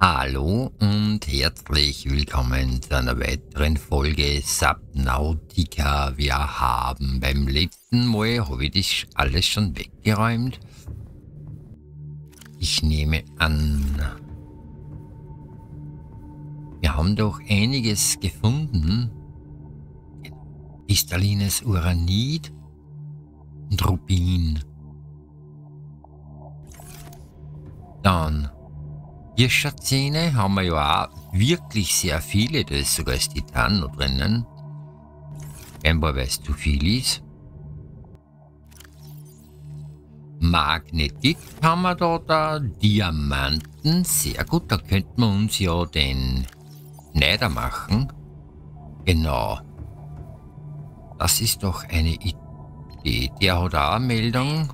Hallo und herzlich willkommen zu einer weiteren Folge Subnautica. Wir haben beim letzten Mal, habe ich das alles schon weggeräumt. Ich nehme an, wir haben doch einiges gefunden. Kristallines Uranit und Rubin. Dann Hirschatzähne haben wir ja auch wirklich sehr viele. Da ist sogar das Titan noch drinnen. Weil es zu viel ist. Magnetik haben wir da, da. Diamanten, sehr gut. Da könnten wir uns ja den Schneider machen. Genau. Das ist doch eine Idee. Der hat auch eine Meldung.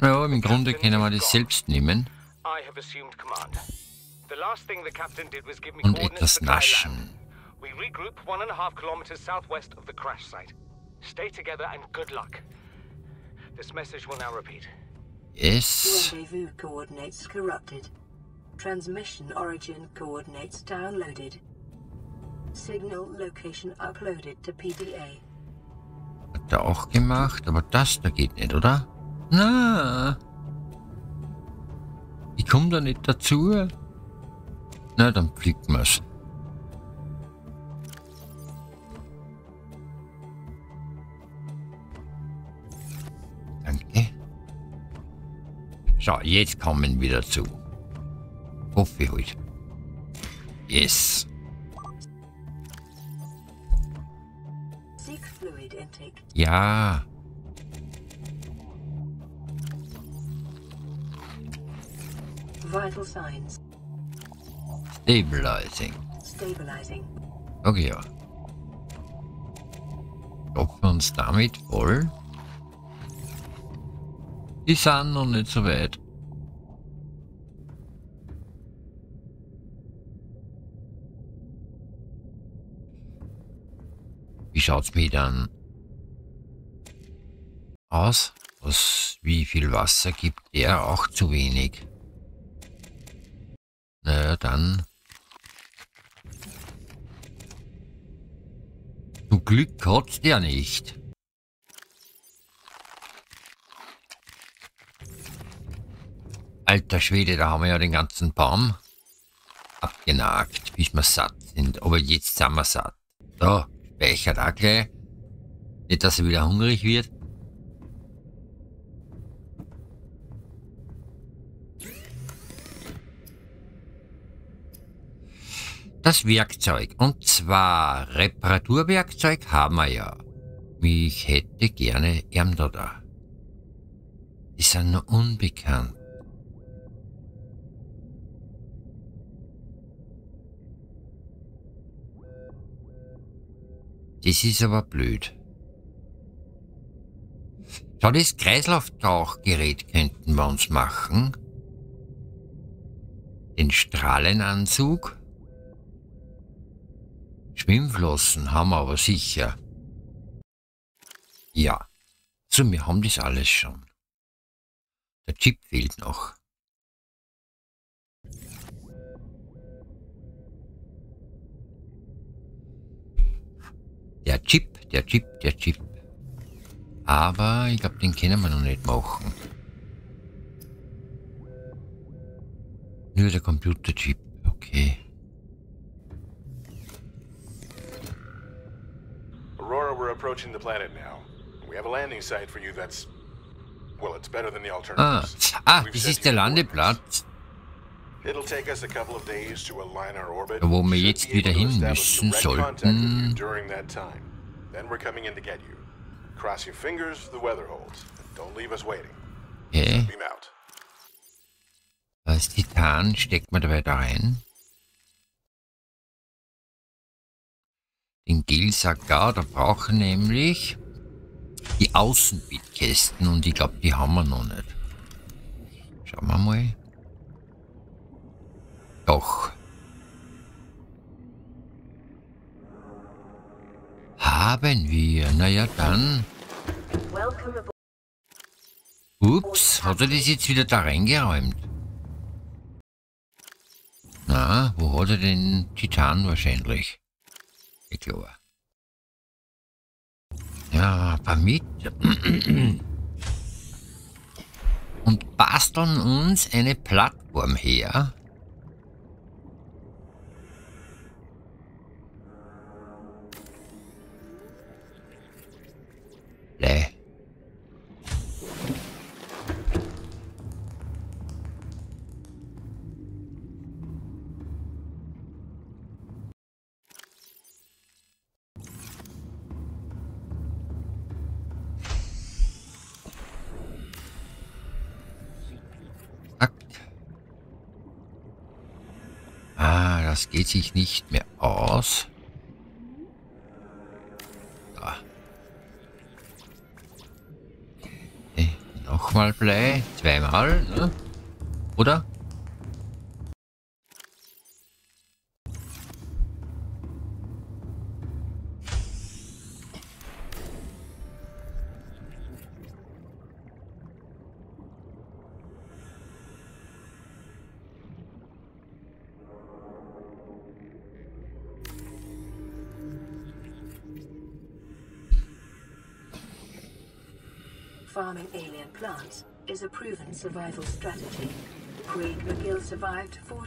Ja, im Grunde können wir das selbst nehmen. Und etwas naschen. We regroup one and a half kilometers southwest of the crash site. Stay together and good luck. This message will now repeat. Yes. Rendezvous coordinates corrupted. Transmission origin coordinates downloaded. Signal location uploaded to PDA. Hat er auch gemacht, aber das da geht nicht, oder? Na. Ich komme da nicht dazu. Na, dann pflücken wir's. Danke. So, jetzt kommen wir dazu. Hoffe ich halt. Yes. Ja. Vital signs. Stabilizing. Stabilizing. Okay, ja. Stopfen uns damit voll. Die sind noch nicht so weit. Wie schaut's mir dann aus? Was, wie viel Wasser gibt er? Auch zu wenig. Naja, dann. Zum Glück hat's der nicht. Alter Schwede, da haben wir ja den ganzen Baum abgenagt, bis wir satt sind. Aber jetzt sind wir satt. So, speichert auch gleich. Nicht, dass er wieder hungrig wird. Das Werkzeug. Und zwar Reparaturwerkzeug haben wir ja. Ich hätte gerne Ärmter da. Die sind noch unbekannt. Das ist aber blöd. Schau, das Kreislauftauchgerät könnten wir uns machen. Den Strahlenanzug. Schwimmflossen haben wir aber sicher. Ja, so wir haben das alles schon. Der Chip fehlt noch. Der Chip, der Chip, der Chip. Aber ich glaube, den können wir noch nicht machen. Nur der Computerchip, okay. Aurora, we're approaching the planet now. We have a landing site for you that's... Well, it's better than the alternatives. Ah, ah das ist der Landeplatz. Wo wir jetzt wieder hin müssen sollten. Okay. Als Titan steckt man dabei da rein. Den Gelsagar, da brauchen nämlich die Außenbitkästen und ich glaube, die haben wir noch nicht. Schauen wir mal. Doch. Haben wir. Naja, dann. Ups, hat er das jetzt wieder da reingeräumt? Na, wo hat er den Titan wahrscheinlich? Glaube. Ja, damit. Und basteln uns eine Plattform her. Bleh. Das geht sich nicht mehr aus. Da. Okay, nochmal Blei. Zweimal, ne? Oder?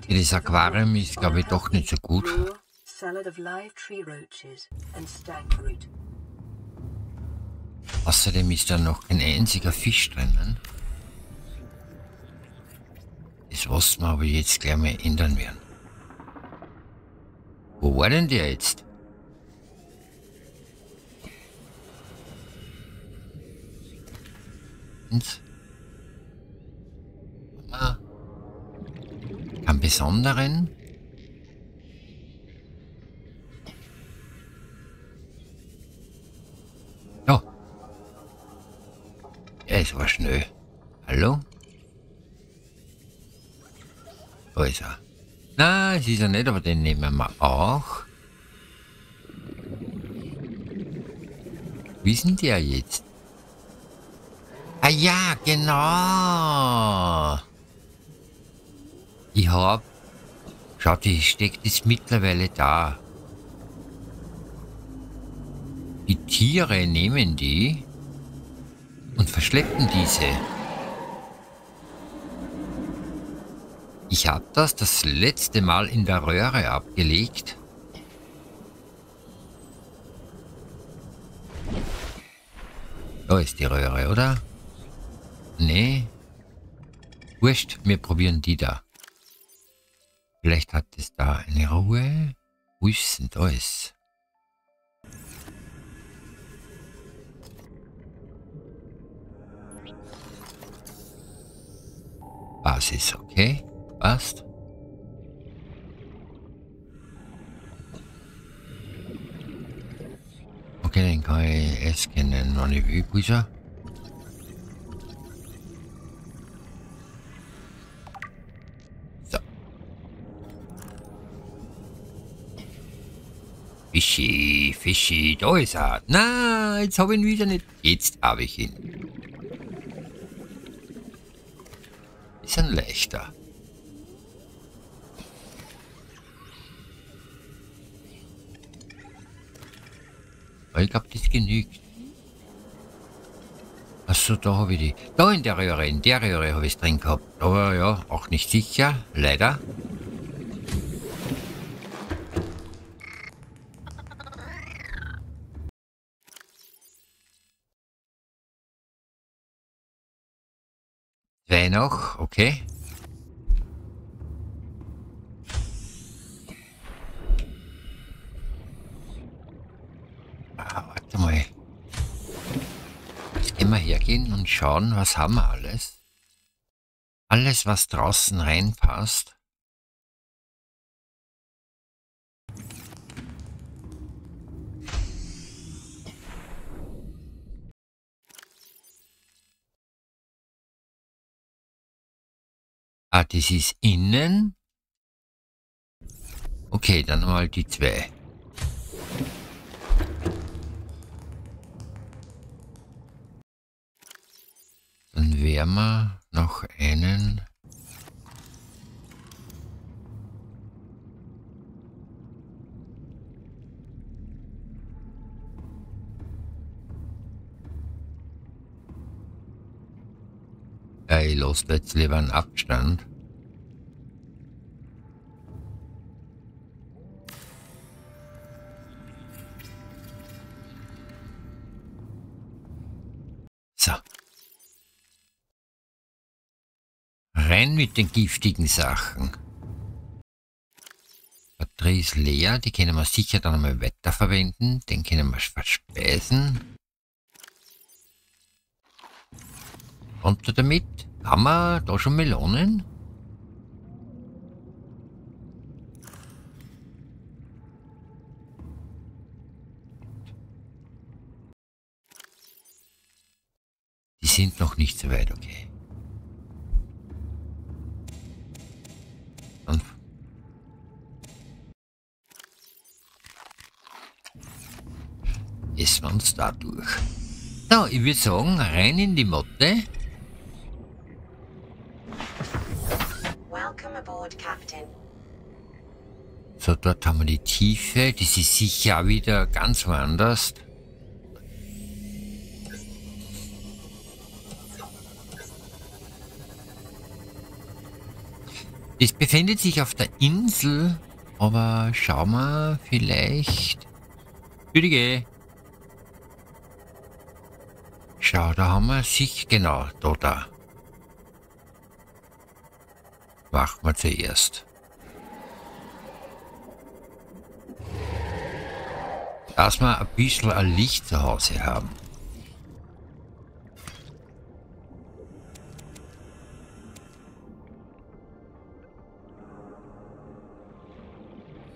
Das Aquarium ist, glaube ich, doch nicht so gut. Außerdem ist da noch kein einziger Fisch drinnen. Das was wir aber jetzt gleich mal ändern werden. Wo war denn der jetzt? Und? Besonderen? Ja. Ja, es war schnell. Hallo? Wo ist er? Na, es ist er nicht, aber den nehmen wir auch. Wie ist denn der jetzt? Ah ja, genau. Ich hab... Schaut, die steckt jetzt mittlerweile da. Die Tiere nehmen die und verschleppen diese. Ich habe das das letzte Mal in der Röhre abgelegt. Da ist die Röhre, oder? Nee. Wurscht, wir probieren die da. Vielleicht hat es da eine Ruhe. Wo ist denn das? Basis, okay. Passt. Okay, den kann ich scannen. Noch nicht wie, wo ist er? So. Fischi, Fischi, da ist er. Na, jetzt habe ich ihn wieder nicht. Jetzt habe ich ihn. Ist ein leichter. Ich glaube, das genügt. Achso, da habe ich die. Da in der Röhre, in der Röhre habe ich es drin gehabt. Aber ja, auch nicht sicher, leider. Zwei noch, okay. Ah, warte mal. Jetzt gehen wir hergehen und schauen, was haben wir alles. Alles, was draußen reinpasst. Ah, das ist innen. Okay, dann mal die zwei. Dann werden wir noch einen Ey, los, jetzt lieber einen Abstand. So. Rein mit den giftigen Sachen. Batterie ist leer, die können wir sicher dann einmal weiterverwenden. Den können wir verspeisen. Runter damit. Haben wir da schon Melonen? Die sind noch nicht so weit, okay. Dann essen wir uns da. So, ich würde sagen, rein in die Motte. So, dort haben wir die Tiefe. Das ist sicher wieder ganz woanders. Das befindet sich auf der Insel, aber schauen wir vielleicht... Entschuldige. Schau, da haben wir sich, genau, da, da. Machen wir zuerst. dass wir ein bisschen ein Licht zu Hause haben.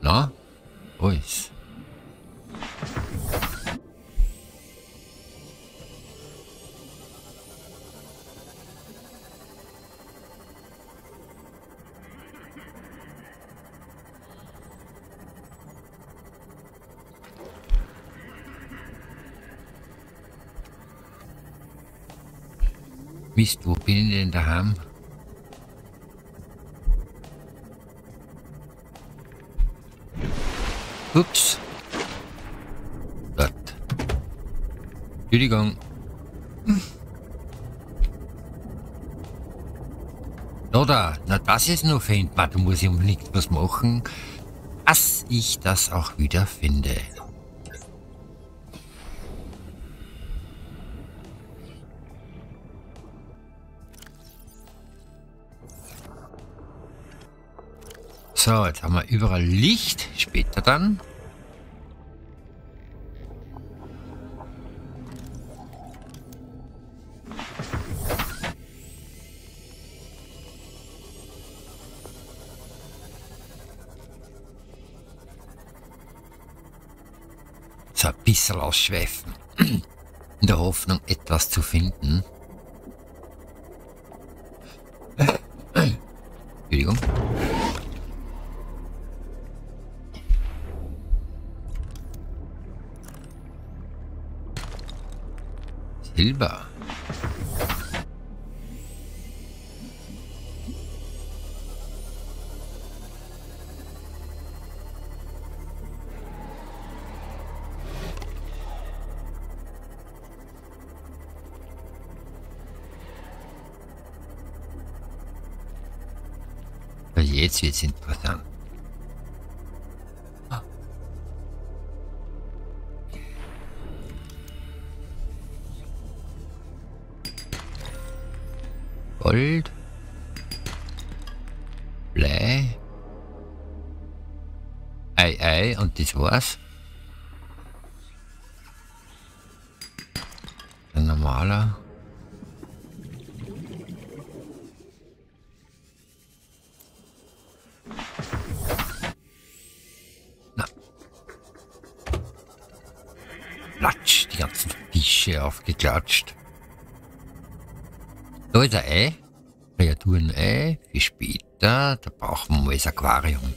Na? Wo ist? Mist, wo bin ich denn daheim? Ups. Dort. Entschuldigung. Oder, na das ist nur findbar, du musst unbedingt was machen, dass ich das auch wieder finde. So, jetzt haben wir überall Licht. Später dann. So ein bisschen ausschweifen. In der Hoffnung, etwas zu finden. Silber. Jetzt wird's interessant. Gold. Blei. Ei, ei, und das war's. Ein normaler. Na. Platsch, die ganzen Fische aufgeklatscht. Da ist ein Ei. Kreaturen-Ei für später. Da brauchen wir das Aquarium.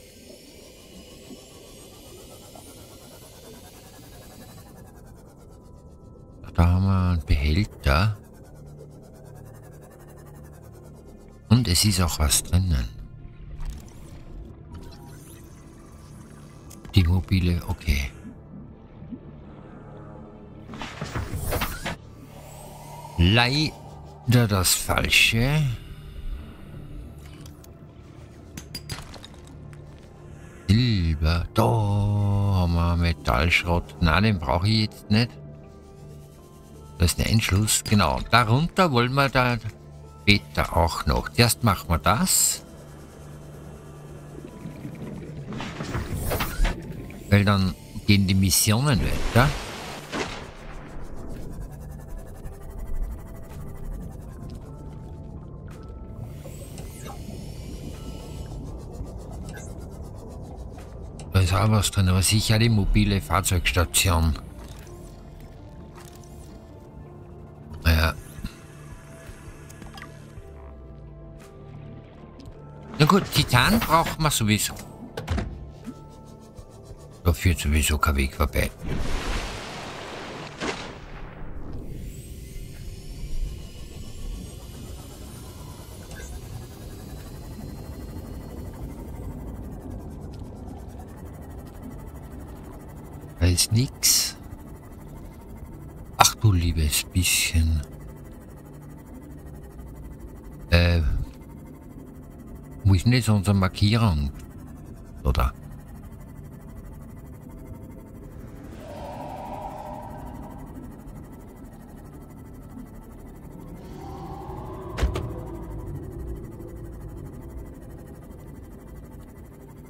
Da haben wir einen Behälter. Und es ist auch was drinnen. Die mobile, okay. Leider das Falsche. Silber. Da haben wir Metallschrott. Nein, den brauche ich jetzt nicht. Das ist ein Einschluss. Genau. Darunter wollen wir da später auch noch. Zuerst machen wir das. Weil dann gehen die Missionen weiter. Was drin, aber sicher die mobile Fahrzeugstation. Ja. Na gut, Titan braucht man sowieso. Da führt sowieso kein Weg vorbei. Liebes bisschen. Äh. Wo ist denn jetzt unsere Markierung? Oder?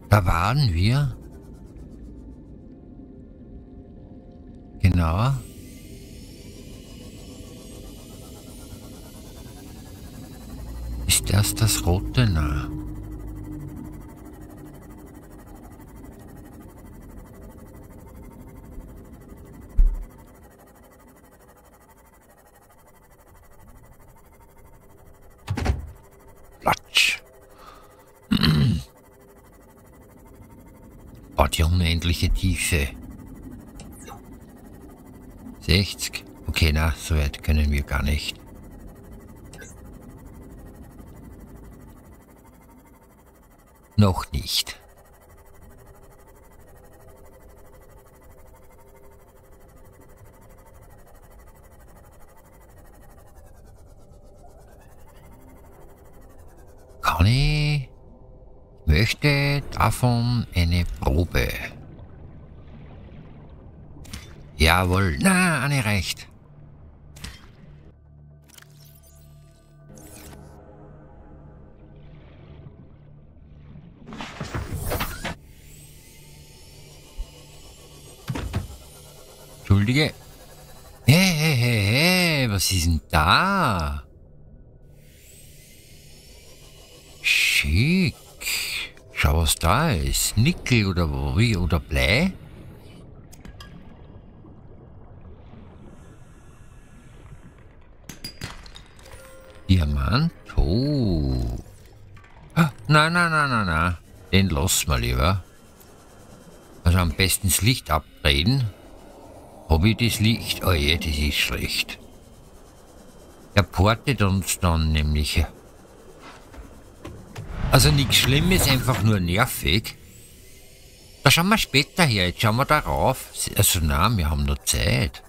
Da waren wir. Ist das rote? Na. Platsch. Oh, die unendliche Tiefe. 60. Okay, na, so weit können wir gar nicht. Noch nicht. Ich? Möchte davon eine Probe. Jawohl. Na, eine reicht. Entschuldige. Hey, hey, hey, hey, was ist denn da? Schick. Schau, was da ist. Nickel oder wie? Oder Blei? Diamant? Oh. Nein, nein, nein, nein, nein. Den lassen wir lieber. Also am besten das Licht abdrehen. Habe ich das Licht? Oh je, das ist schlecht. Er portet uns dann nämlich. Also nichts Schlimmes, einfach nur nervig. Da schauen wir später her, jetzt schauen wir darauf. Also nein, wir haben noch Zeit.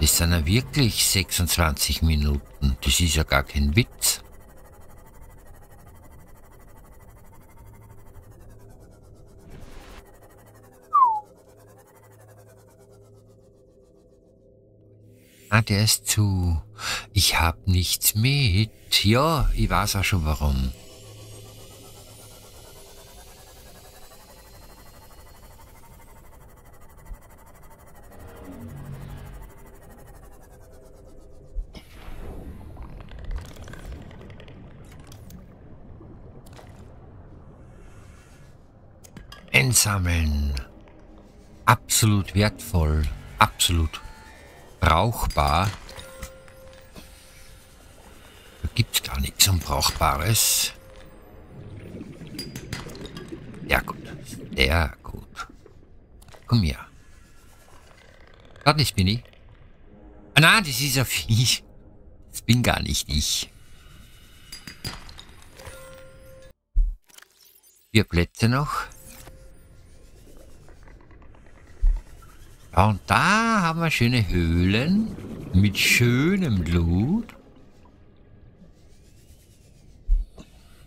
Das sind ja wirklich 26 Minuten. Das ist ja gar kein Witz. Ah, der ist zu. Ich hab nichts mit. Ja, ich weiß auch schon warum. Einsammeln. Absolut wertvoll. Absolut brauchbar. Da gibt's gar nichts Unbrauchbares. Ja gut, sehr gut. Komm her. Fertig bin ich. Ah nein, das ist ein Viech. Das bin gar nicht ich. Vier Plätze noch. Und da haben wir schöne Höhlen mit schönem Blut.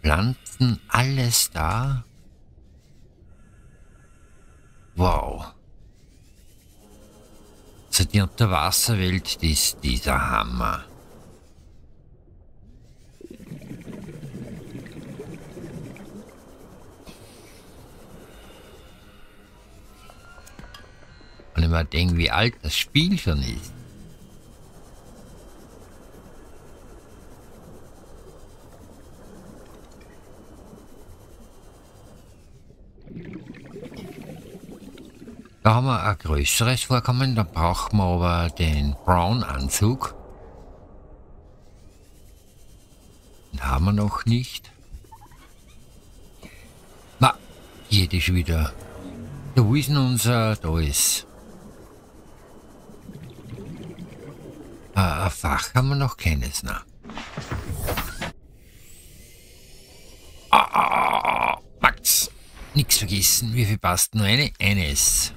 Pflanzen, alles da. Wow. Also die Unterwasserwelt, die ist dieser Hammer. Und ich mir denke, wie alt das Spiel schon ist. Da haben wir ein größeres Vorkommen, da brauchen wir aber den Brown-Anzug. Den haben wir noch nicht. Na, geht ist wieder. Da ist unser, da ist. Ah, ein Fach haben wir noch keines, ah, Max, nix vergessen. Wie viel passt nur eine? Eines.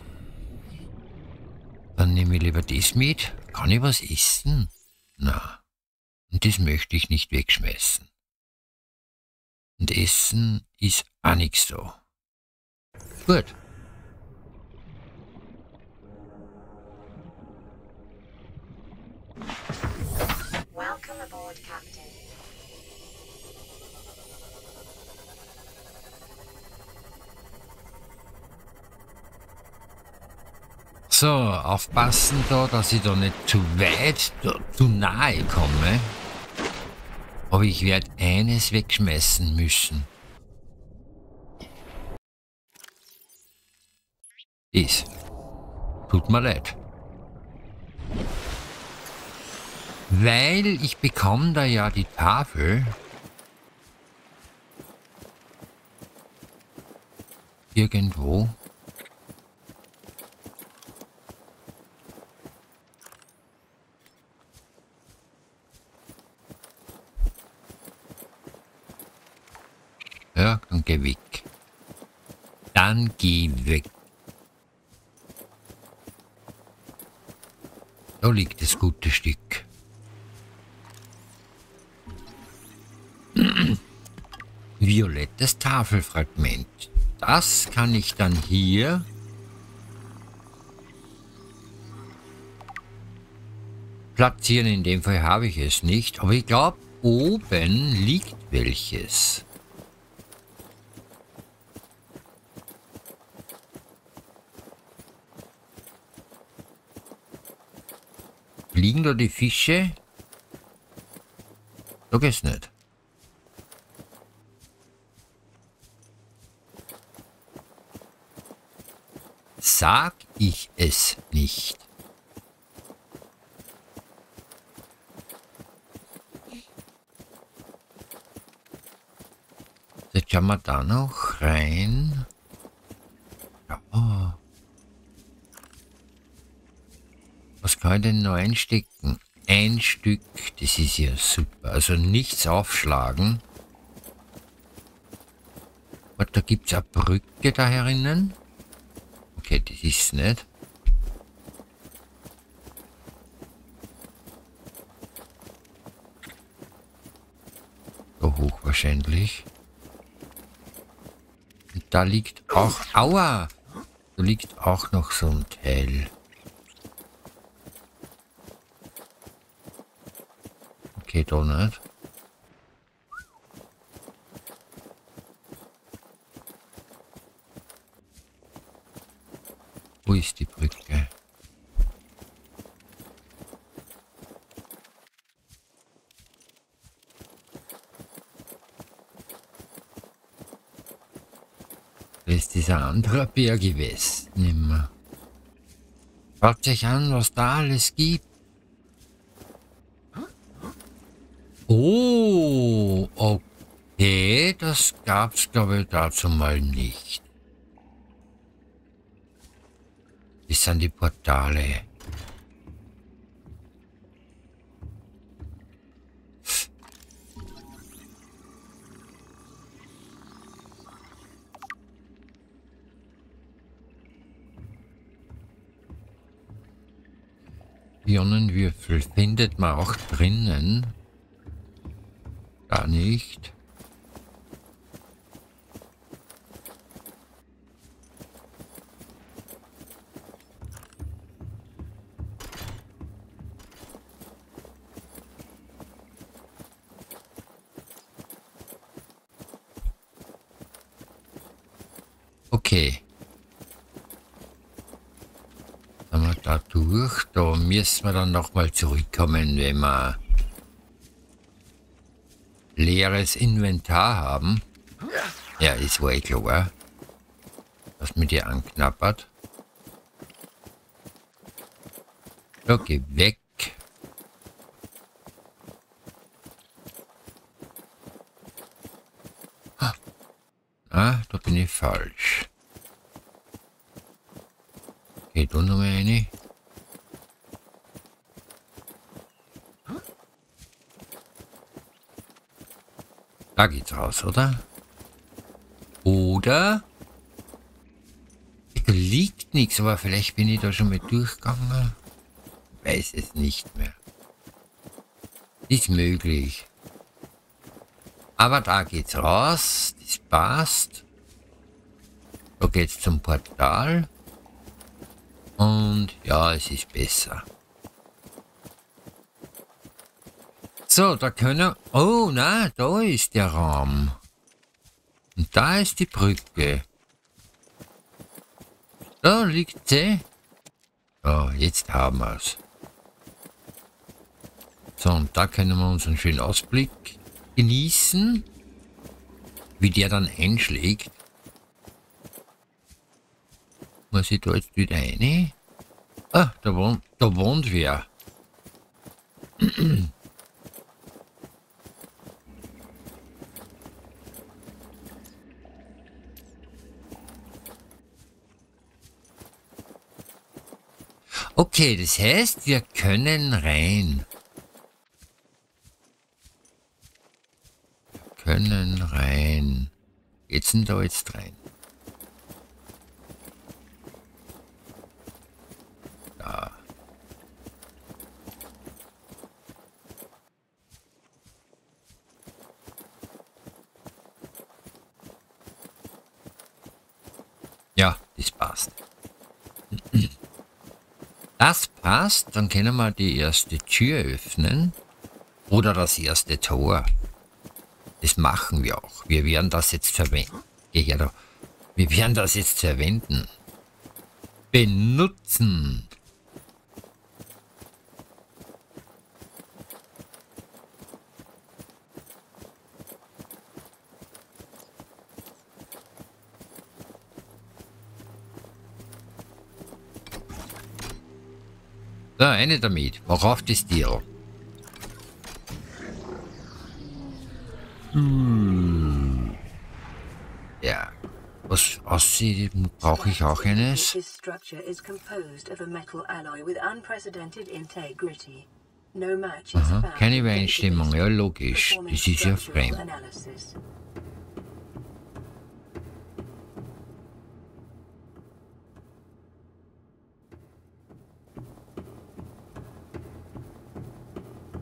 Dann nehme ich lieber das mit. Kann ich was essen? Na, und das möchte ich nicht wegschmeißen. Und Essen ist auch nichts so. Gut. Welcome aboard, Captain. So, aufpassen da, dass ich da nicht zu weit, zu nahe komme. Aber ich werde eines wegschmeißen müssen. Das. Tut mir leid. Weil ich bekomme da ja die Tafel. Irgendwo. Ja, dann geh weg. Dann geh weg. Da liegt das gute Stück. Violettes Tafelfragment. Das kann ich dann hier platzieren. In dem Fall habe ich es nicht. Aber ich glaube, oben liegt welches. Fliegen da die Fische? Da geht's nicht. Sag ich es nicht. Jetzt schauen wir da noch rein. Ja. Was kann denn noch einstecken? Ein Stück, das ist ja super. Also nichts aufschlagen. Und da gibt es eine Brücke da herinnen. Okay, das ist nicht. So hoch wahrscheinlich. Und da liegt auch... Aua! Da liegt auch noch so ein Teil. Geht doch nicht. Wo ist die Brücke? Das ist dieser andere Berg gewesen. Nimmer. Schaut sich an, was da alles gibt. das gab's, glaube ich, dazu mal nicht. Bis an die Portale. Ionenwürfel findet man auch drinnen. Da nicht. Durch. Da müssen wir dann nochmal zurückkommen, wenn wir leeres Inventar haben. Ja, ist wohl klar. Was mit dir anknappert. So, geh weg. Ah, da bin ich falsch. Okay, da noch mal eine. Da geht's raus, oder? Oder? Da liegt nichts, aber vielleicht bin ich da schon mal durchgegangen. Weiß es nicht mehr. Ist möglich. Aber da geht's raus. Das passt. Da geht's zum Portal. Und ja, es ist besser. So, da können... Oh, na, da ist der Raum. Und da ist die Brücke. Da liegt sie. So, jetzt haben wir es. So, und da können wir unseren schönen Ausblick genießen, wie der dann einschlägt. Muss ich da jetzt wieder rein? Ah, da wohnt, da wohnt wer. Okay, das heißt, wir können rein. können rein. Geht's denn da jetzt rein? Da. Ja, das passt. Das passt, dann können wir die erste Tür öffnen. Oder das erste Tor. Das machen wir auch. Wir werden das jetzt verwenden. Wir werden das jetzt verwenden. Benutzen. So, eine damit. Worauf das Tier? Hm. Ja. Was aussieht, brauche ich auch eines. This structure is composed of a metal alloy with unprecedented integrity. No match Aha, keine Übereinstimmung, ja logisch. Das ist ja fremd.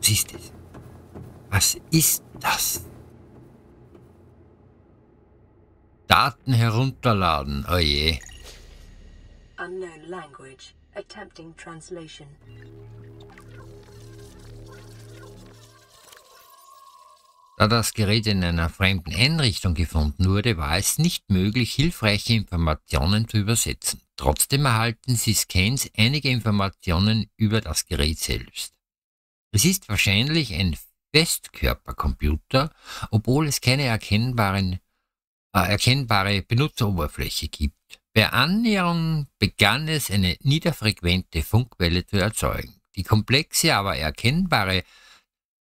Was ist das? Was ist das? Daten herunterladen. Oh je. Unknown language. Attempting translation. Da das Gerät in einer fremden Einrichtung gefunden wurde, war es nicht möglich, hilfreiche Informationen zu übersetzen. Trotzdem erhalten Sie Scans einige Informationen über das Gerät selbst. Es ist wahrscheinlich ein Festkörpercomputer, obwohl es keine erkennbaren äh, erkennbare Benutzeroberfläche gibt. Bei Annäherung begann es eine niederfrequente Funkwelle zu erzeugen, die komplexe, aber erkennbare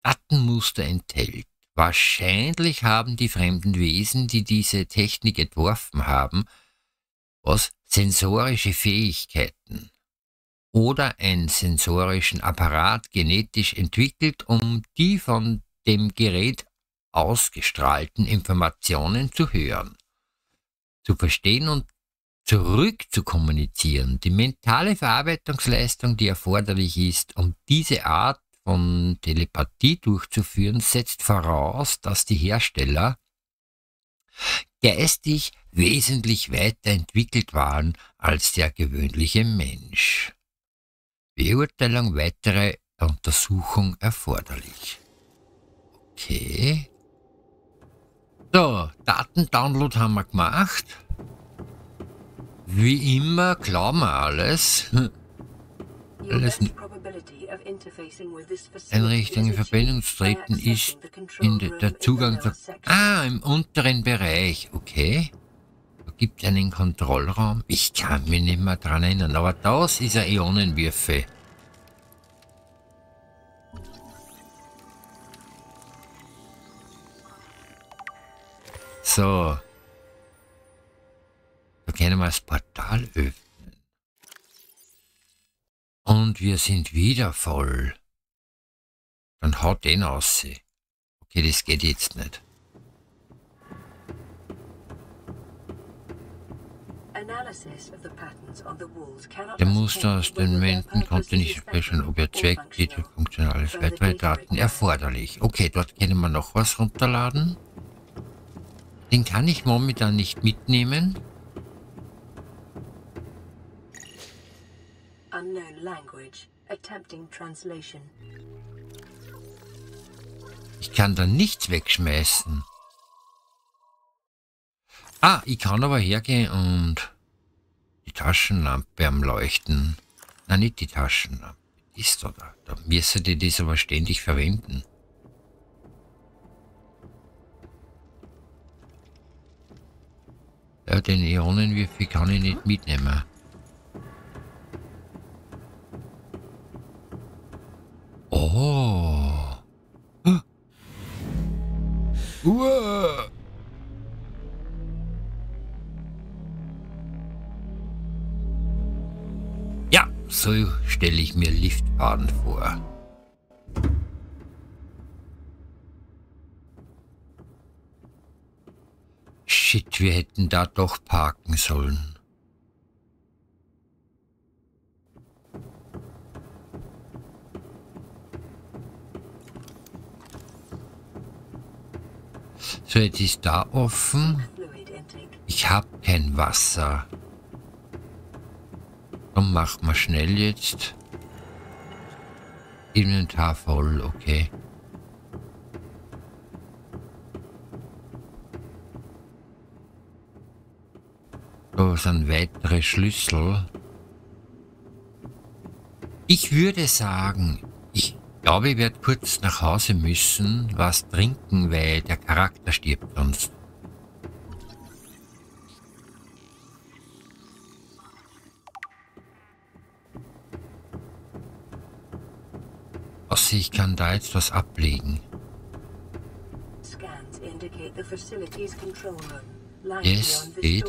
Datenmuster enthält. Wahrscheinlich haben die fremden Wesen, die diese Technik entworfen haben, was sensorische Fähigkeiten oder einen sensorischen Apparat genetisch entwickelt, um die von dem Gerät ausgestrahlten Informationen zu hören, zu verstehen und zurück zu kommunizieren. Die mentale Verarbeitungsleistung, die erforderlich ist, um diese Art von Telepathie durchzuführen, setzt voraus, dass die Hersteller geistig wesentlich weiterentwickelt waren als der gewöhnliche Mensch. Beurteilung weitere Untersuchung erforderlich. Okay. So, Datendownload haben wir gemacht. Wie immer glauben wir alles. alles Einrichtung in Verbindung zu treten ist in der Zugang zu... Ah, im unteren Bereich, okay. Gibt einen Kontrollraum. Ich kann mich nicht mehr dran erinnern, aber das ist ein Ionenwürfel. So. Da können wir das Portal öffnen. Und wir sind wieder voll. Dann haut den aus. Okay, das geht jetzt nicht. Der Muster aus den Wänden konnte nicht feststellen, ob er Zweck, Titel, funktionales weitere Daten erforderlich. Okay, dort können wir noch was runterladen. Den kann ich momentan nicht mitnehmen. Unknown language. Attempting translation. Ich kann da nichts wegschmeißen. Ah, ich kann aber hergehen und die Taschenlampe am Leuchten. Nein, nicht die Taschenlampe. Ist da. Da müsste die das aber ständig verwenden. Ja, den Ionenwürfel kann ich nicht mitnehmen. Stelle ich mir Liftbahn vor. Shit, wir hätten da doch parken sollen. So, jetzt ist da offen. Ich habe kein Wasser. Dann machen wir schnell jetzt. Inventar voll, okay. Da sind weitere Schlüssel. Ich würde sagen, ich glaube, ich werde kurz nach Hause müssen, was trinken, weil der Charakter stirbt sonst. Also ich kann da jetzt was ablegen. Yes, geht.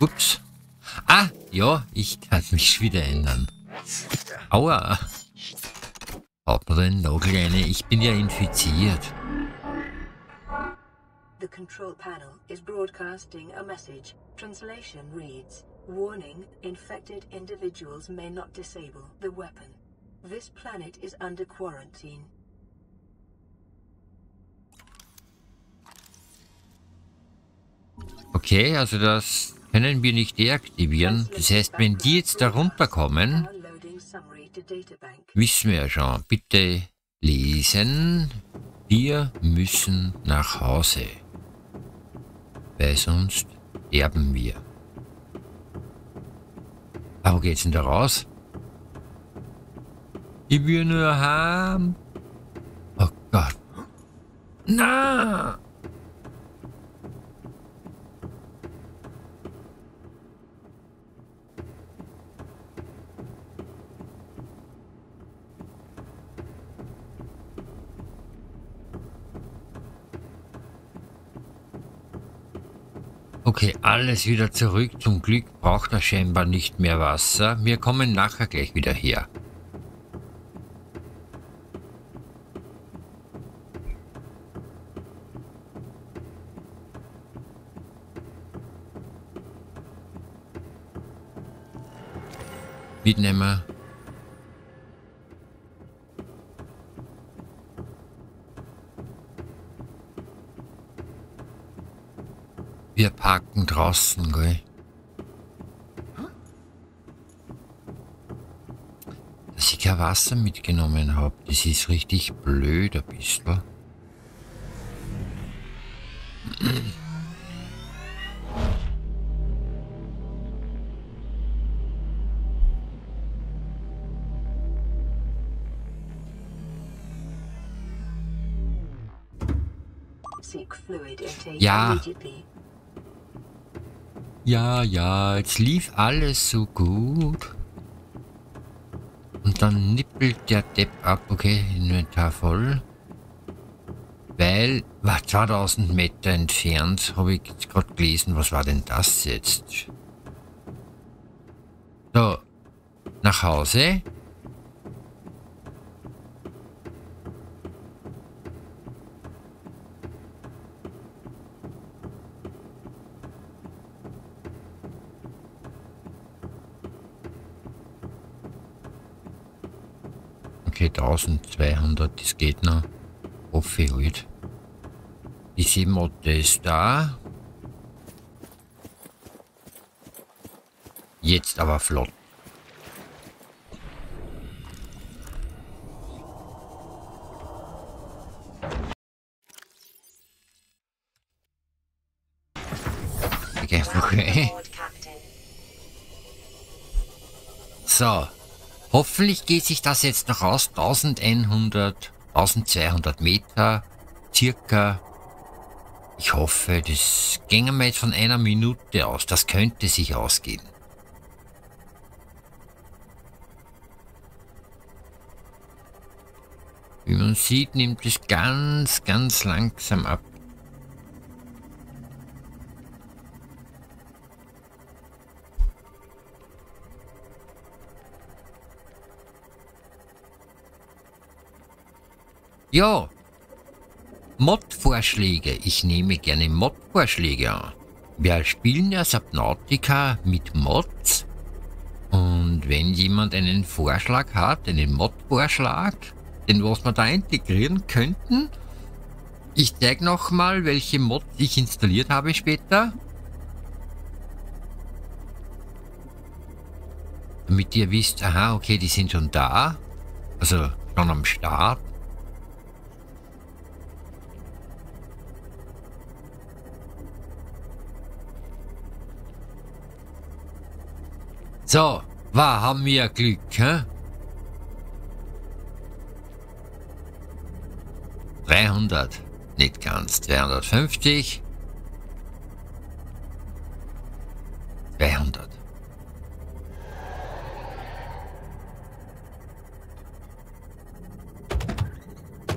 Ups. Ah, ja, ich kann mich wieder ändern. Aua. Haut mir den Nagel eine, ich bin ja infiziert. The control panel is broadcasting a message. Translation reads, Warning, infected individuals may not disable the weapon. This planet is under quarantine. Okay, also das können wir nicht deaktivieren. Das heißt, wenn die jetzt da runterkommen, wissen wir ja schon. Bitte lesen. Wir müssen nach Hause weil sonst sterben wir. Aber wo geht's denn da raus? Ich will nur haben. Oh Gott. Na! Okay, alles wieder zurück. Zum Glück braucht er scheinbar nicht mehr Wasser. Wir kommen nachher gleich wieder her. Mitnehmen. Wir parken draußen, gell? Dass ich kein Wasser mitgenommen habe, das ist richtig blöd ein bisschen. Ja. Ja, ja, jetzt lief alles so gut. Und dann nippelt der Depp ab, okay, Inventar voll. Weil, war 2000 Meter entfernt, habe ich jetzt gerade gelesen, was war denn das jetzt? So, nach Hause. Okay, 1200, das geht noch. Hoffe ich halt. Die Seemotte ist da. Jetzt aber flott. Okay. So. Hoffentlich geht sich das jetzt noch aus. 1100, 1200 Meter circa. Ich hoffe, das gingen wir jetzt von einer Minute aus. Das könnte sich ausgehen. Wie man sieht, nimmt es ganz, ganz langsam ab. Ja, Mod-Vorschläge. Ich nehme gerne Mod-Vorschläge an. Wir spielen ja Subnautica mit Mods. Und wenn jemand einen Vorschlag hat, einen Mod-Vorschlag, den was wir da integrieren könnten, ich zeige nochmal, welche Mods ich installiert habe später. Damit ihr wisst, aha, okay, die sind schon da. Also schon am Start. So, war haben wir Glück, hä? 300, nicht ganz, 250. 200.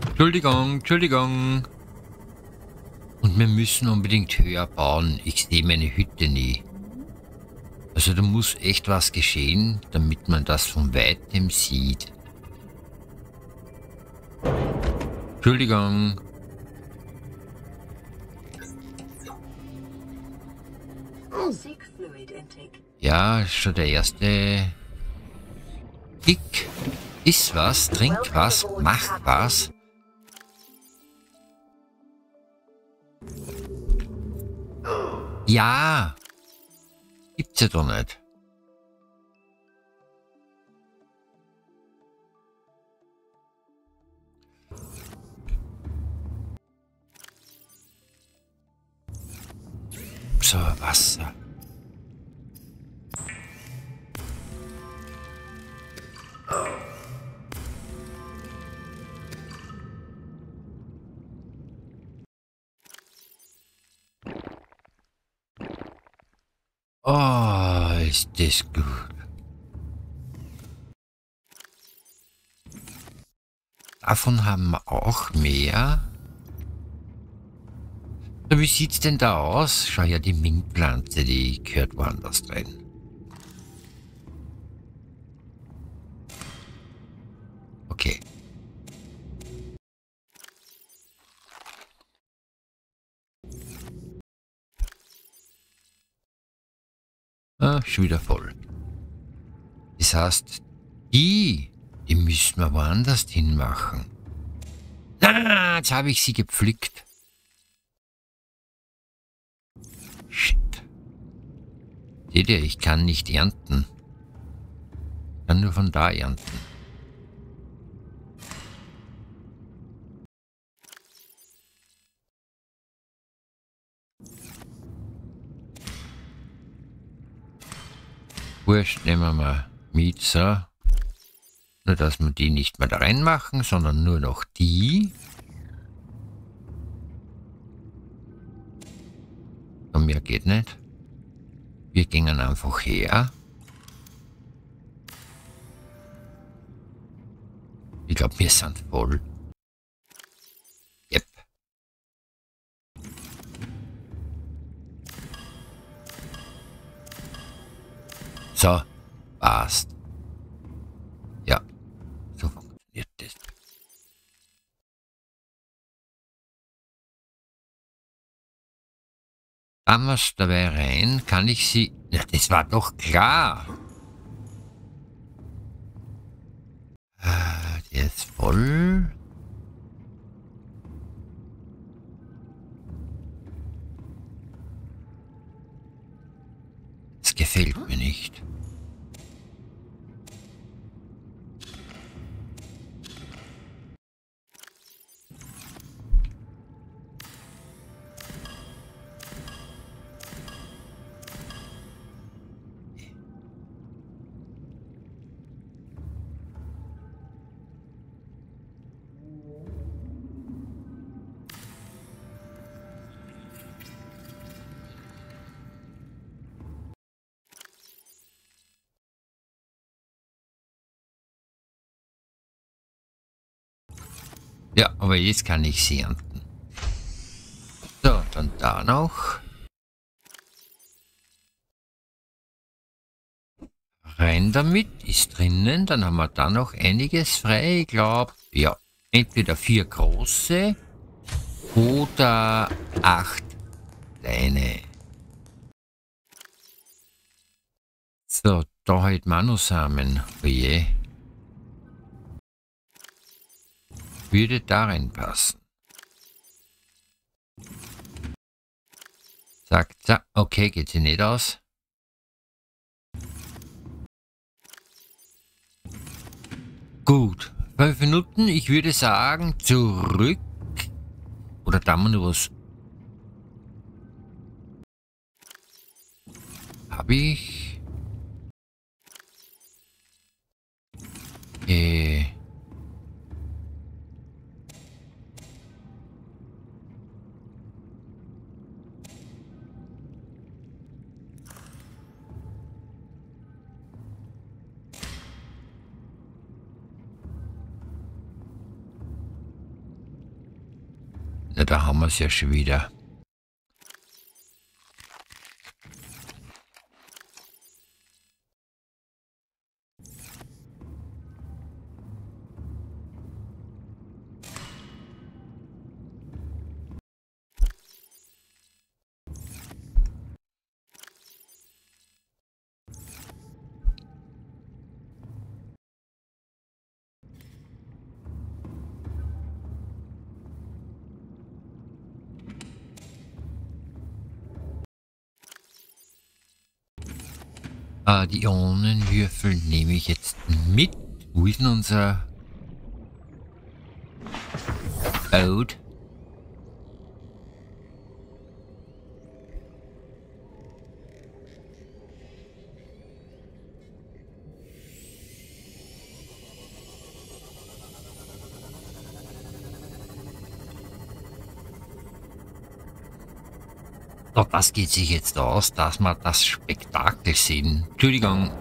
Entschuldigung, Entschuldigung. Und wir müssen unbedingt höher bauen. Ich sehe meine Hütte nie. Also da muss echt was geschehen, damit man das von weitem sieht. Entschuldigung. Ja, ist schon der erste Kick. Iss was, trink was, mach was. Ja, Gibt's doch nicht. So, Wasser. Oh, ist das gut. Davon haben wir auch mehr. So, wie sieht's denn da aus? Schau ja die Mintpflanze, die gehört woanders drin. Okay. Schon wieder voll. Das heißt, die, die müssen wir woanders hinmachen. Ah, jetzt habe ich sie gepflückt. Shit. Seht ihr, ich kann nicht ernten. Ich kann nur von da ernten. Wurscht, nehmen wir mal Miezer. Nur, dass wir die nicht mehr da reinmachen, sondern nur noch die. Und mehr geht nicht. Wir gingen einfach her. Ich glaube, wir sind voll. So, passt. Ja, so funktioniert das. Damals dabei rein, kann ich sie... Ja, das war doch klar. Ah, der ist voll. Das gefällt mir nicht. Ja, aber jetzt kann ich sie ernten. So, dann da noch. Rein damit, ist drinnen. Dann haben wir da noch einiges frei. Ich glaube, ja, entweder vier große oder acht kleine. So, da halt Manusamen. Oje. Würde da reinpassen. Zack, zack. Okay, geht sie nicht aus. Gut. Fünf Minuten, ich würde sagen, zurück. Oder da mal nur was. Habe ich. Äh. Da haben wir es ja schon wieder. Ah, die Ionenwürfel nehme ich jetzt mit. Wo ist denn unser Boot? Doch das geht sich jetzt aus, dass wir das Spektakel sehen. Entschuldigung.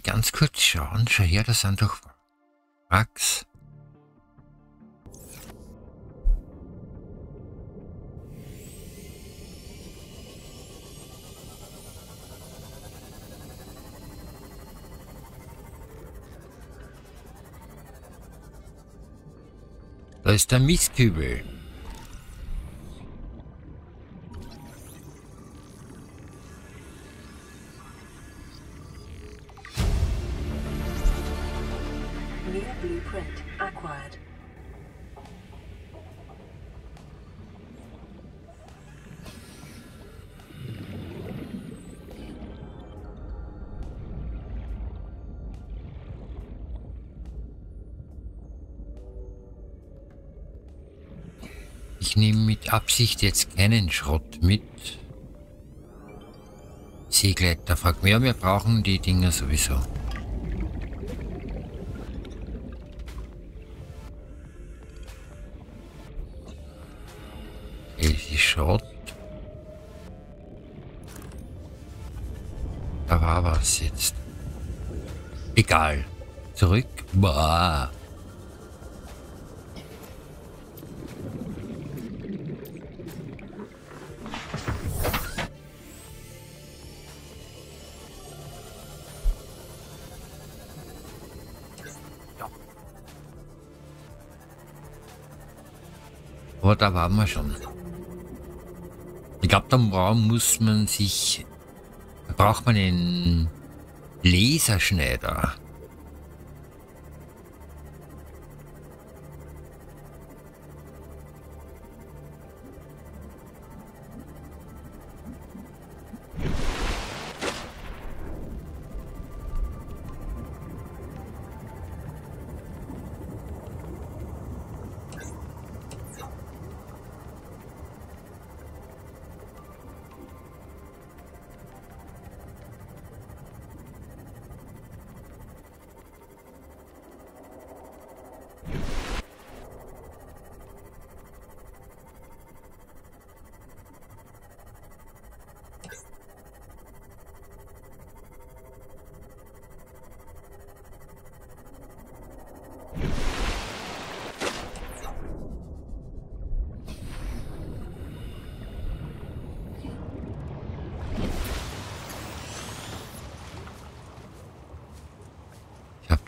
Mich ganz kurz schauen. Schau her, das sind doch Max. Da ist der Mistkübel. Absicht jetzt keinen Schrott mit. Seegleiter fragt mir, wir brauchen die Dinger sowieso. Es ist Schrott. Da war was jetzt. Egal. Zurück. Boah. Aber da waren wir schon. Ich glaube, da muss man sich... Braucht man einen Laserschneider.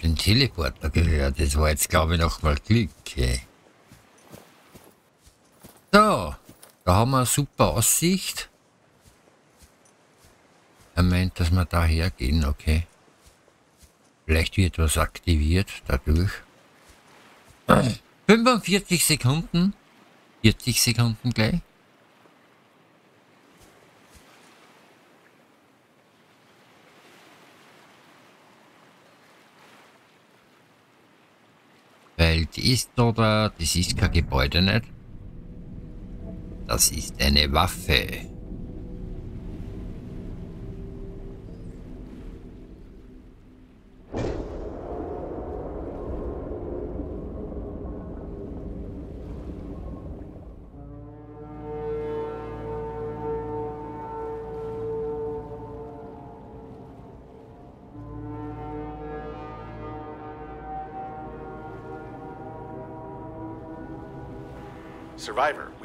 Den Teleporter gehört. Das war jetzt, glaube ich, noch mal Glück. So, da haben wir eine super Aussicht. Er meint, dass wir da hergehen, okay. Vielleicht wird was aktiviert dadurch. 45 Sekunden. 40 Sekunden gleich. Ist oder das ist kein Gebäude nicht. Das ist eine Waffe.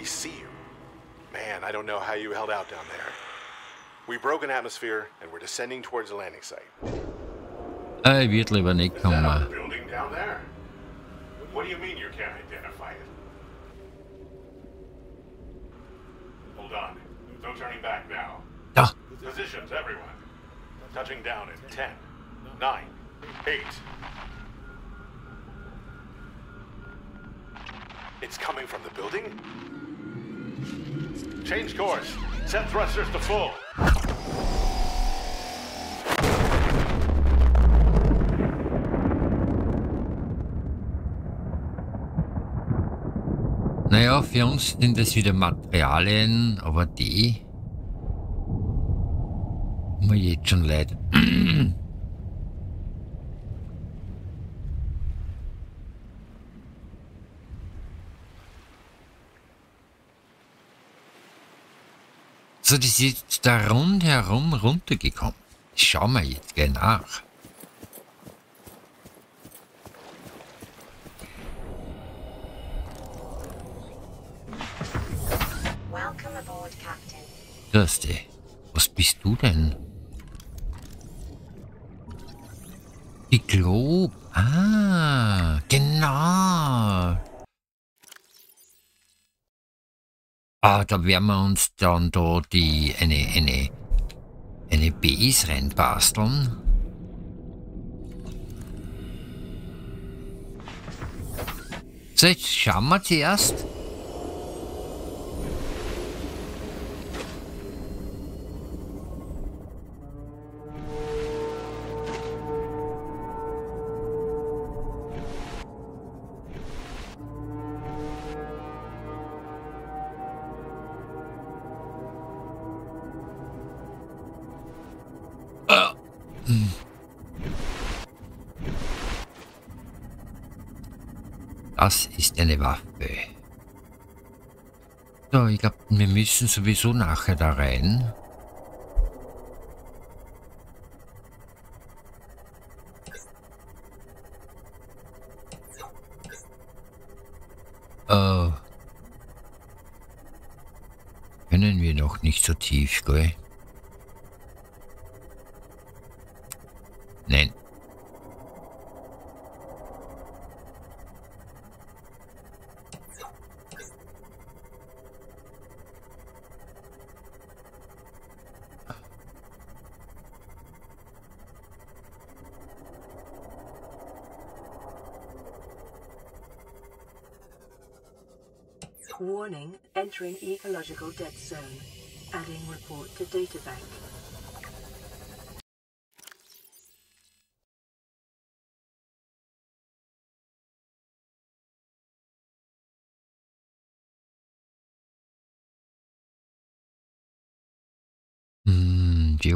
See you. Man, I don't know how you held out down there. We broke an atmosphere and we're descending towards the landing site. I wird lieber nicht kommen. building down there? What do you mean you can't identify it? Hold on. No turning back now. Da. Positions, everyone. Touching down in 10, 9, 8, It's coming from the building? Change course. Set thrusters to full. Naja, für uns sind das wieder Materialien, aber die... Mir jetzt schon leid. So, das ist jetzt da rundherum runtergekommen. Schauen wir jetzt gleich nach. Dürste, was bist du denn? Die Glob. Ah, genau. Ah, da werden wir uns dann da die eine eine eine Base reinbasteln. So, jetzt schauen wir zuerst. Eine Waffe. So, ich glaube, wir müssen sowieso nachher da rein. Äh, können wir noch nicht so tief, gell? Warning, entering ecological dead zone. Adding report to databank. Die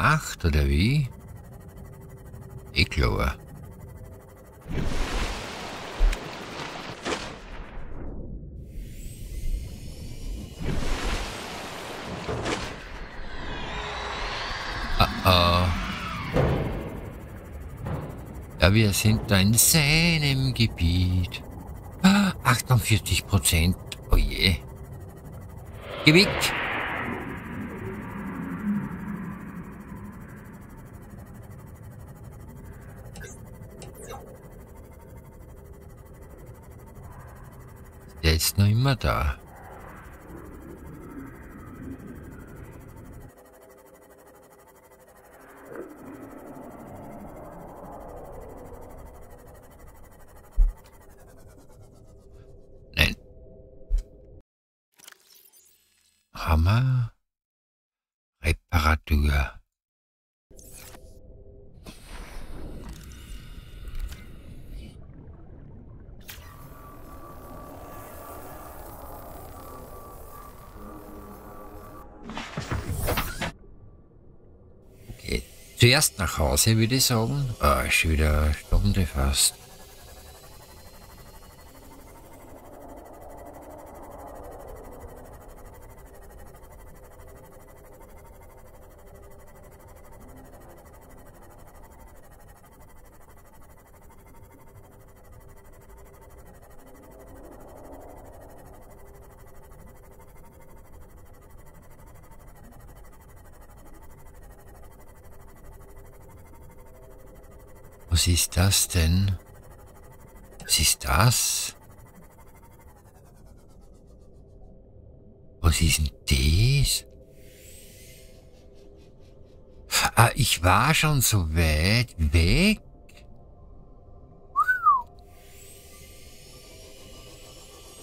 Ist Nacht oder wie? Ich glaube. Ah, Ja, wir sind da in seinem Gebiet. Ah, 48 Prozent. Oh je. Geh weg. Der ist Zuerst nach Hause, würde ich sagen. Ah, schon wieder eine Stunde fast. Was ist das denn? Was ist das? Was ist denn das? Ah, ich war schon so weit weg.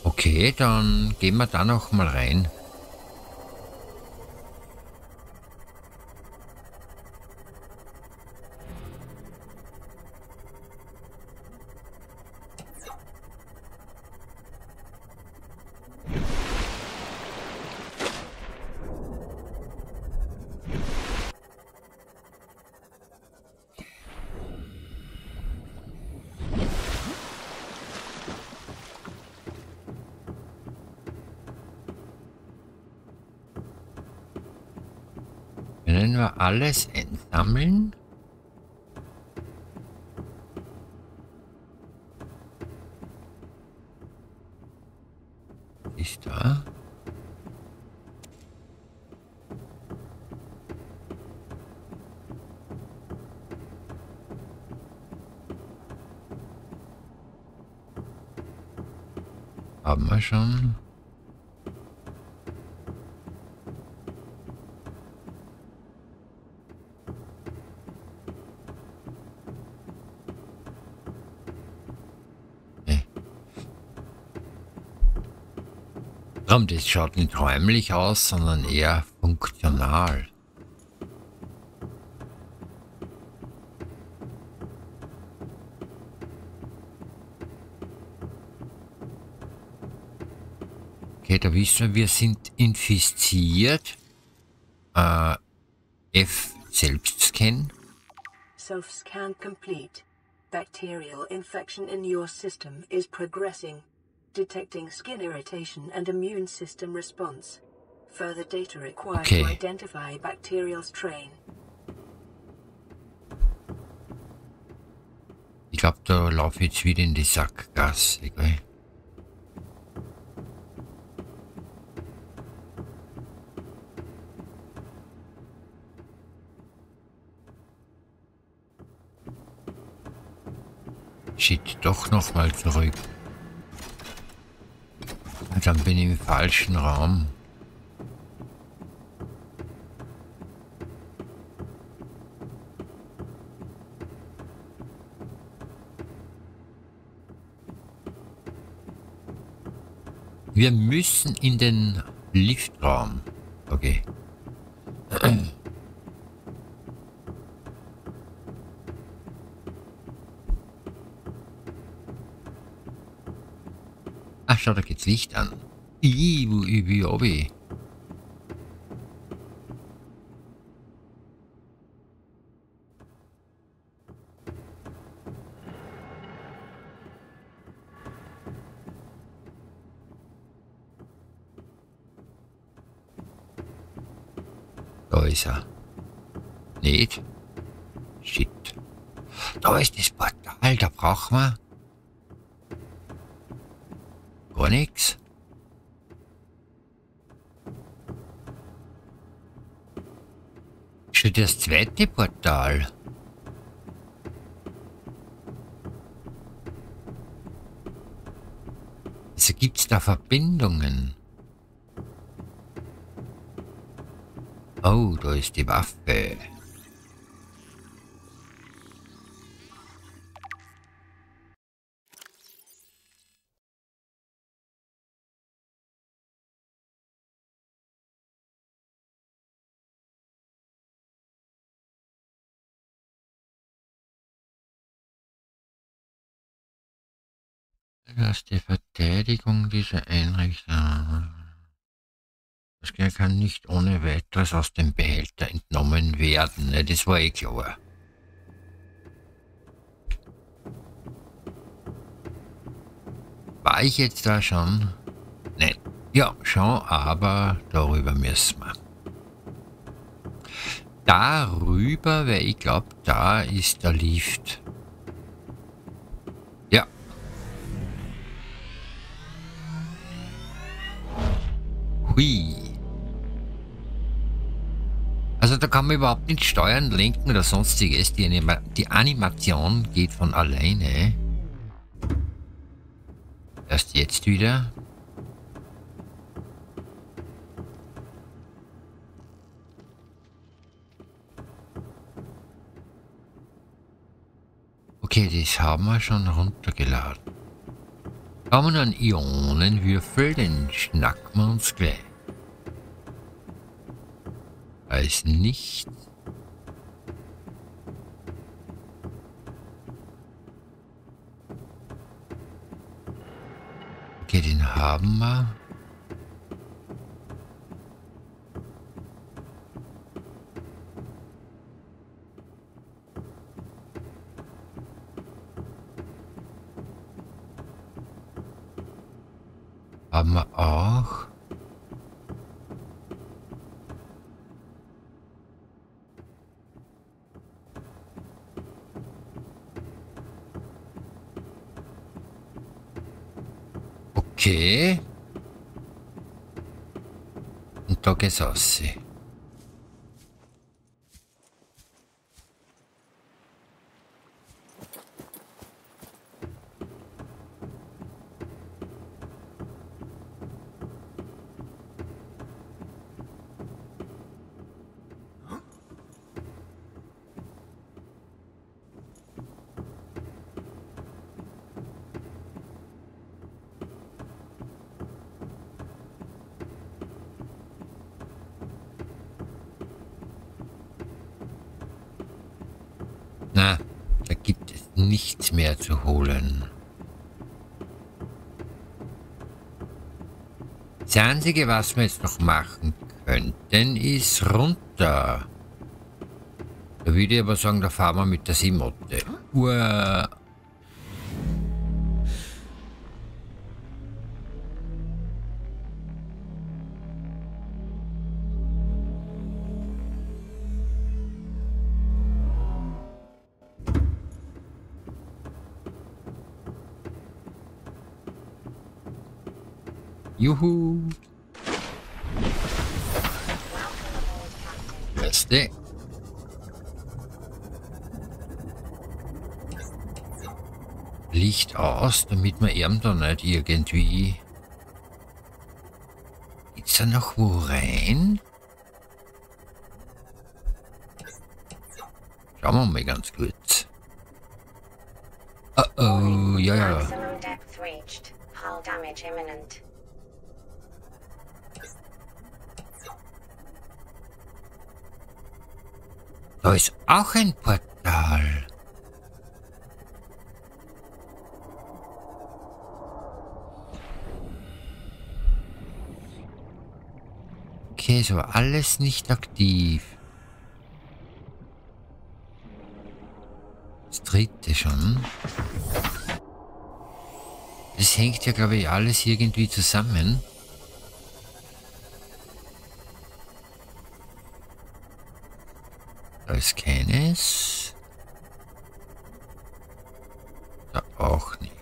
Okay, dann gehen wir da noch mal rein. Alles entsammeln? Ist da? Haben wir schon? Das schaut nicht räumlich aus, sondern eher funktional. Okay, da wissen wir, wir sind infiziert. Äh, F Selbstscan. Self-scan complete. Bacterial infection in your system is progressing. Detecting skin irritation and immune system response. Further data required okay. to identify bacterial strain. Ich glaube, da laufe ich jetzt wieder in die Sackgasse, gell? Eh? Shit, doch noch mal zurück. Dann bin ich im falschen Raum. Wir müssen in den Liftraum. Okay. Schau, da geht's Licht an. Wo ich obi. Da ist er. Nicht? Shit. Da ist das Portal, da brauchen wir gar nichts. Schon das zweite Portal. Also gibt's da Verbindungen? Oh, da ist die Waffe. Dass die Verteidigung dieser Einrichtung das kann nicht ohne weiteres aus dem Behälter entnommen werden. Ne? Das war eh klar. War ich jetzt da schon? Nein. Ja, schon, aber darüber müssen wir. Darüber, weil ich glaube, da ist der Lift. Hui. Also da kann man überhaupt nicht steuern, lenken oder sonstiges. Die, Anima die Animation geht von alleine. Erst jetzt wieder. Okay, das haben wir schon runtergeladen. Haben wir einen Ionenwürfel, den schnacken wir uns gleich. Weiß nicht. Okay, den haben wir. Haben wir auch. Okay. Und da nichts mehr zu holen. Das Einzige, was wir jetzt noch machen könnten, ist runter. Da würde ich aber sagen, da fahren wir mit der Simotte. Uah. Juhu. Beste. Licht aus, damit man ihm da nicht irgendwie... Geht's da noch wo rein? Schauen wir mal ganz kurz. Oh oh, ja, ja. Auch ein Portal. Okay, so alles nicht aktiv. Das dritte schon. Das hängt ja, glaube ich, alles irgendwie zusammen. Da ist keines. Da auch nicht.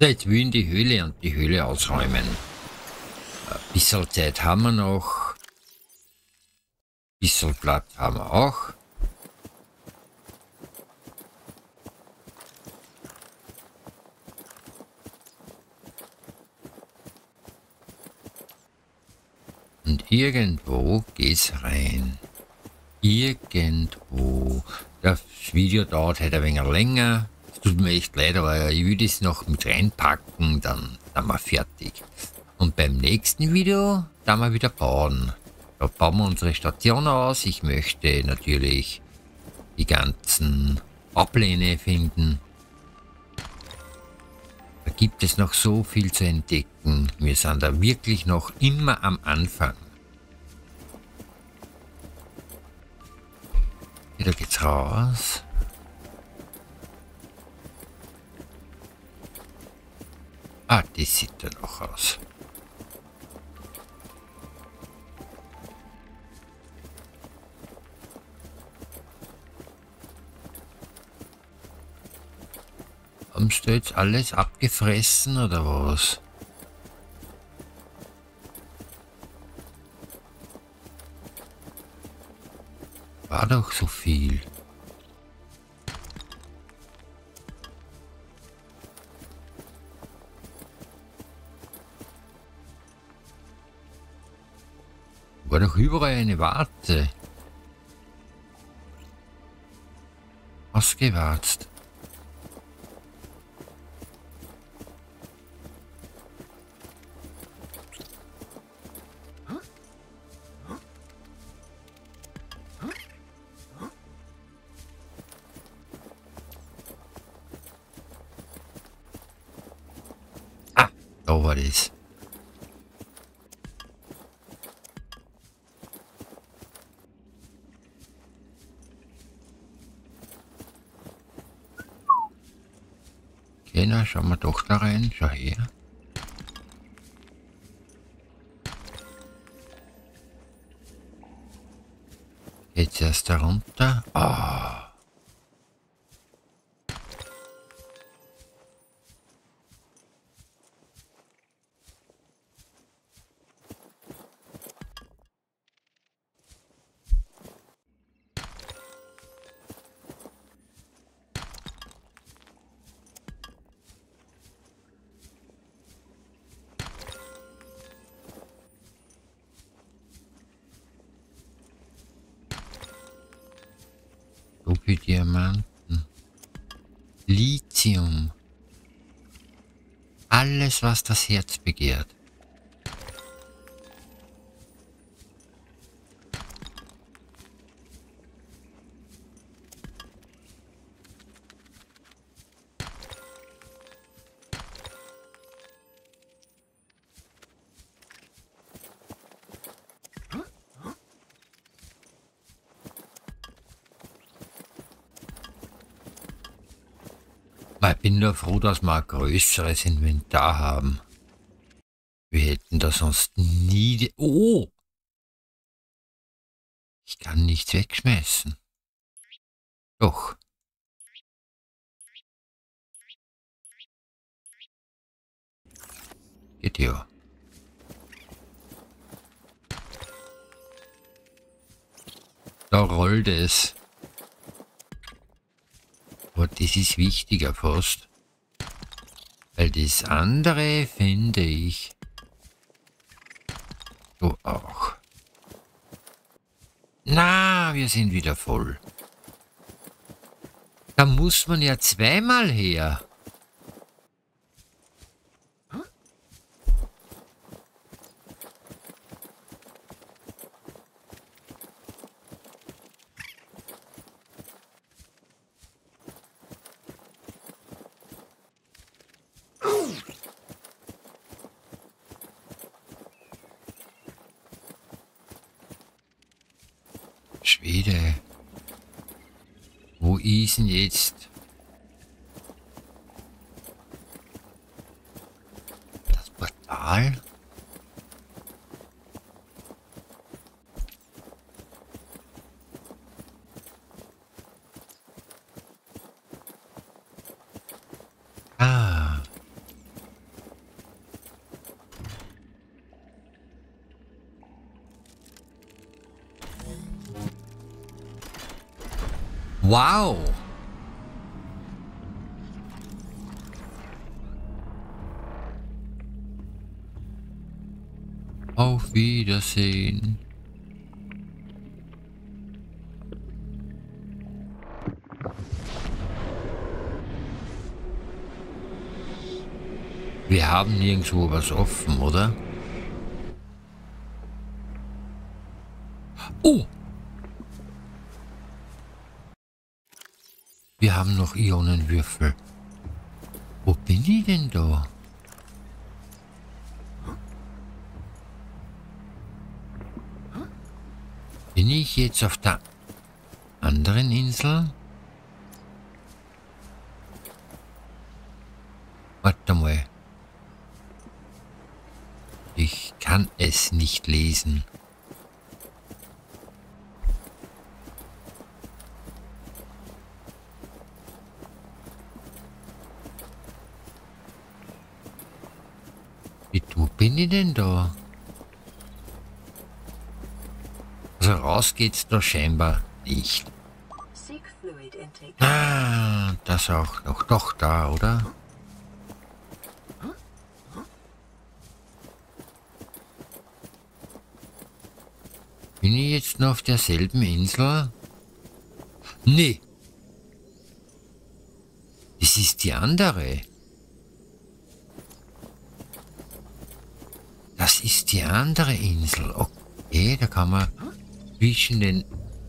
So, Jetzt will die Höhle und die Höhle ausräumen. Ein bisschen Zeit haben wir noch. Ein bisschen Platz haben wir auch. Und irgendwo geht's rein. Irgendwo. Das Video dauert halt ein wenig länger. Es tut mir echt leid, aber ich würde es noch mit reinpacken, dann sind wir fertig. Und beim nächsten Video, dann wir wieder bauen. Da bauen wir unsere Station aus. Ich möchte natürlich die ganzen Ablähne finden. Da gibt es noch so viel zu entdecken. Wir sind da wirklich noch immer am Anfang. Raus. Ah, die sieht dann noch aus. Haben sie jetzt alles abgefressen oder was? War doch so viel. Überall eine Warte. Ausgewarzt. Lena, schau mal doch da rein, schau her. Jetzt erst da runter. Oh. Was das Herz begehrt. Bin nur froh, dass wir ein größeres Inventar haben. Wir hätten da sonst nie... Oh! Ich kann nichts wegschmeißen. Doch. Geht ja. Da rollt es. Das ist wichtiger fast. Weil das andere finde ich. Du auch. Na, wir sind wieder voll. Da muss man ja zweimal her. Schwede. Wo ist denn jetzt? Das Portal? Wow. Auf Wiedersehen. Wir haben nirgendwo was offen, oder? Oh! Haben noch Ionenwürfel. Wo bin ich denn da? Bin ich jetzt auf der anderen Insel? Warte mal. Ich kann es nicht lesen. Bin ich denn da? Also raus geht's da scheinbar nicht. Ah, das auch noch. Doch da, oder? Bin ich jetzt noch auf derselben Insel? Nee. Das ist die andere. Das ist die andere Insel. Okay, da kann man zwischen den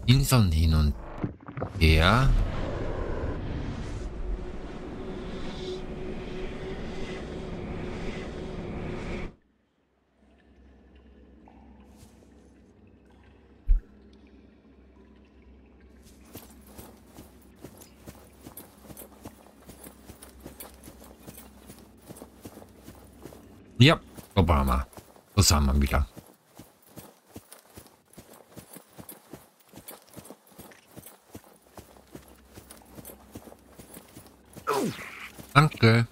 Inseln hin und her. Ja, Obama Sagen wir wieder. Danke.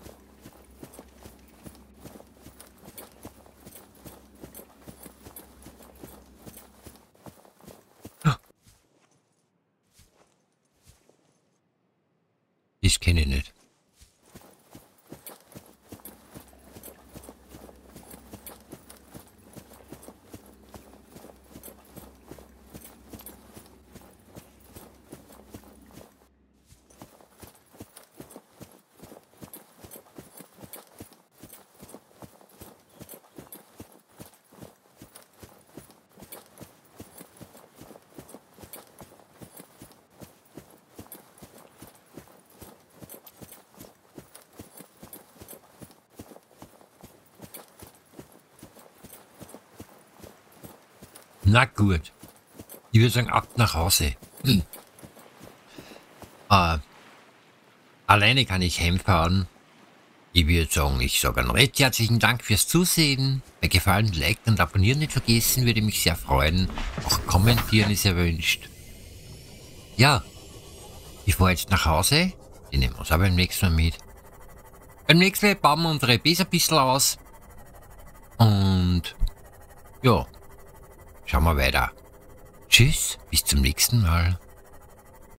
Ich kenne nicht. Na gut. Ich würde sagen, ab nach Hause. Hm. Äh, alleine kann ich heimfahren. Ich würde sagen, ich sage einen recht herzlichen Dank fürs Zusehen. Bei Gefallen, Like und Abonnieren nicht vergessen, würde mich sehr freuen. Auch kommentieren ist erwünscht. Ja, ich fahre jetzt nach Hause. Nehmen wir uns aber beim nächsten Mal mit. Beim nächsten Mal bauen wir unsere Base ein bisschen aus. Und ja, schauen wir weiter. Tschüss, bis zum nächsten Mal.